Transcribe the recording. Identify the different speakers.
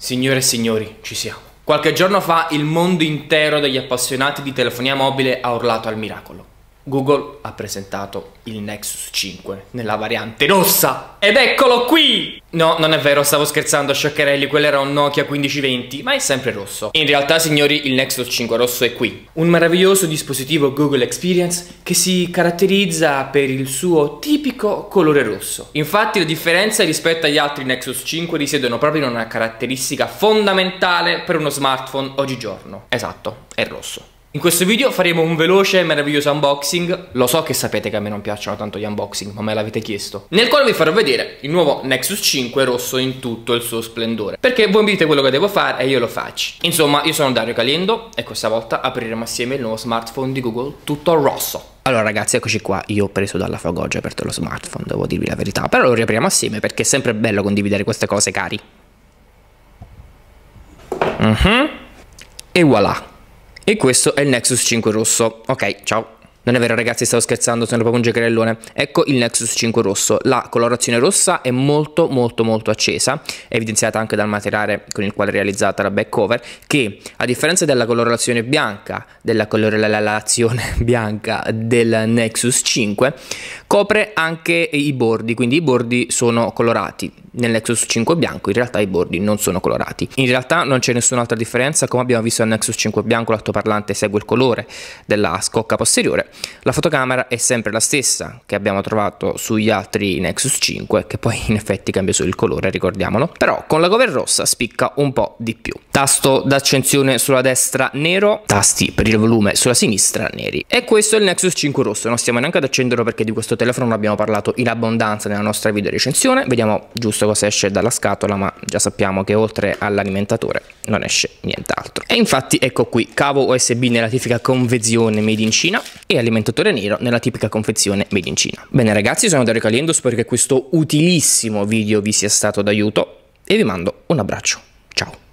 Speaker 1: Signore e signori, ci siamo. Qualche giorno fa il mondo intero degli appassionati di telefonia mobile ha urlato al miracolo. Google ha presentato il Nexus 5 nella variante rossa. Ed eccolo qui! No, non è vero, stavo scherzando, scioccherelli, quello era un Nokia 1520, ma è sempre rosso. In realtà, signori, il Nexus 5 rosso è qui. Un meraviglioso dispositivo Google Experience che si caratterizza per il suo tipico colore rosso. Infatti, le differenze rispetto agli altri Nexus 5 risiedono proprio in una caratteristica fondamentale per uno smartphone oggigiorno. Esatto, è rosso. In questo video faremo un veloce e meraviglioso unboxing, lo so che sapete che a me non piacciono tanto gli unboxing, ma me l'avete chiesto, nel quale vi farò vedere il nuovo Nexus 5 rosso in tutto il suo splendore, perché voi mi dite quello che devo fare e io lo faccio. Insomma, io sono Dario Caliendo e questa volta apriremo assieme il nuovo smartphone di Google tutto rosso. Allora ragazzi eccoci qua, io ho preso dalla Fagoggia e aperto lo smartphone, devo dirvi la verità, però lo riapriamo assieme perché è sempre bello condividere queste cose cari. Uh mhm. -huh. E voilà, e questo è il Nexus 5 rosso. Ok, ciao. Non è vero ragazzi, stavo scherzando, sono proprio un giocherellone. Ecco il Nexus 5 rosso. La colorazione rossa è molto molto molto accesa, evidenziata anche dal materiale con il quale è realizzata la back cover, che a differenza della colorazione bianca, della colorazione bianca del Nexus 5, copre anche i bordi, quindi i bordi sono colorati nel Nexus 5 bianco in realtà i bordi non sono colorati. In realtà non c'è nessun'altra differenza, come abbiamo visto nel Nexus 5 bianco l'altoparlante segue il colore della scocca posteriore, la fotocamera è sempre la stessa che abbiamo trovato sugli altri Nexus 5, che poi in effetti cambia solo il colore, ricordiamolo, però con la cover rossa spicca un po' di più. Tasto d'accensione sulla destra nero, tasti per il volume sulla sinistra neri. E questo è il Nexus 5 rosso, non stiamo neanche ad accenderlo perché di questo telefono non abbiamo parlato in abbondanza nella nostra video recensione, vediamo giusto cosa esce dalla scatola ma già sappiamo che oltre all'alimentatore non esce nient'altro. E infatti ecco qui cavo USB nella tipica confezione made in Cina e alimentatore nero nella tipica confezione made in Cina. Bene ragazzi sono Dario Caliendo spero che questo utilissimo video vi sia stato d'aiuto e vi mando un abbraccio. Ciao